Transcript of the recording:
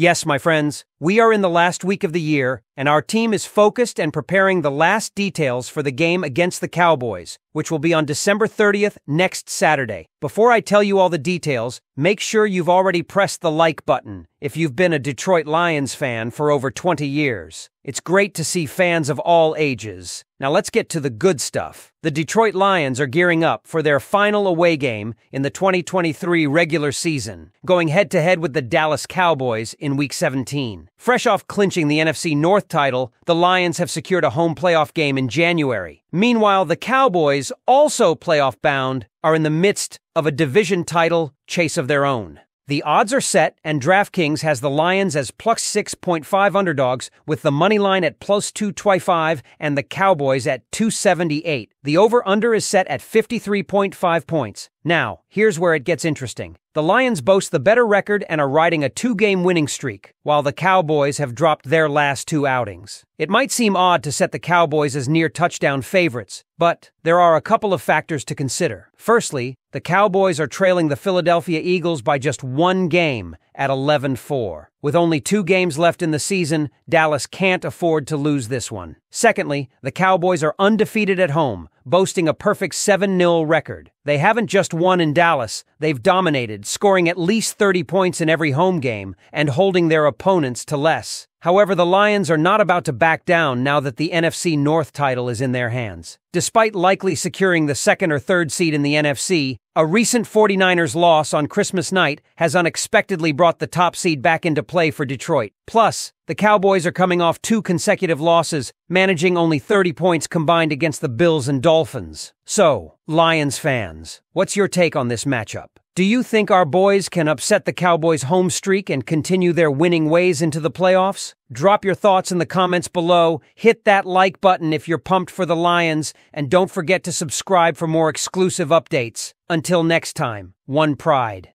Yes, my friends, we are in the last week of the year, and our team is focused and preparing the last details for the game against the Cowboys, which will be on December 30th next Saturday. Before I tell you all the details, make sure you've already pressed the like button if you've been a Detroit Lions fan for over 20 years. It's great to see fans of all ages. Now let's get to the good stuff. The Detroit Lions are gearing up for their final away game in the 2023 regular season, going head to head with the Dallas Cowboys in Week 17. Fresh off clinching the NFC North title, the Lions have secured a home playoff game in January. Meanwhile, the Cowboys, also playoff bound, are in the midst of a division title chase of their own. The odds are set, and DraftKings has the Lions as plus 6.5 underdogs, with the money line at plus 225 and the Cowboys at 278. The over under is set at 53.5 points. Now, here's where it gets interesting. The Lions boast the better record and are riding a two game winning streak, while the Cowboys have dropped their last two outings. It might seem odd to set the Cowboys as near touchdown favorites, but there are a couple of factors to consider. Firstly, the Cowboys are trailing the Philadelphia Eagles by just one game at 11 4. With only two games left in the season, Dallas can't afford to lose this one. Secondly, the Cowboys are undefeated at home, boasting a perfect 7 0 record. They haven't just won in Dallas, they've dominated, scoring at least 30 points in every home game and holding their opponents to less. However, the Lions are not about to back down now that the NFC North title is in their hands. Despite likely securing the second or third seed in the NFC, a recent 49ers loss on Christmas night has unexpectedly brought the top seed back into play for Detroit. Plus, the Cowboys are coming off two consecutive losses, managing only 30 points combined against the Bills and Dolphins. So, Lions fans, what's your take on this matchup? Do you think our boys can upset the Cowboys' home streak and continue their winning ways into the playoffs? Drop your thoughts in the comments below, hit that like button if you're pumped for the Lions, and don't forget to subscribe for more exclusive updates. Until next time, one pride.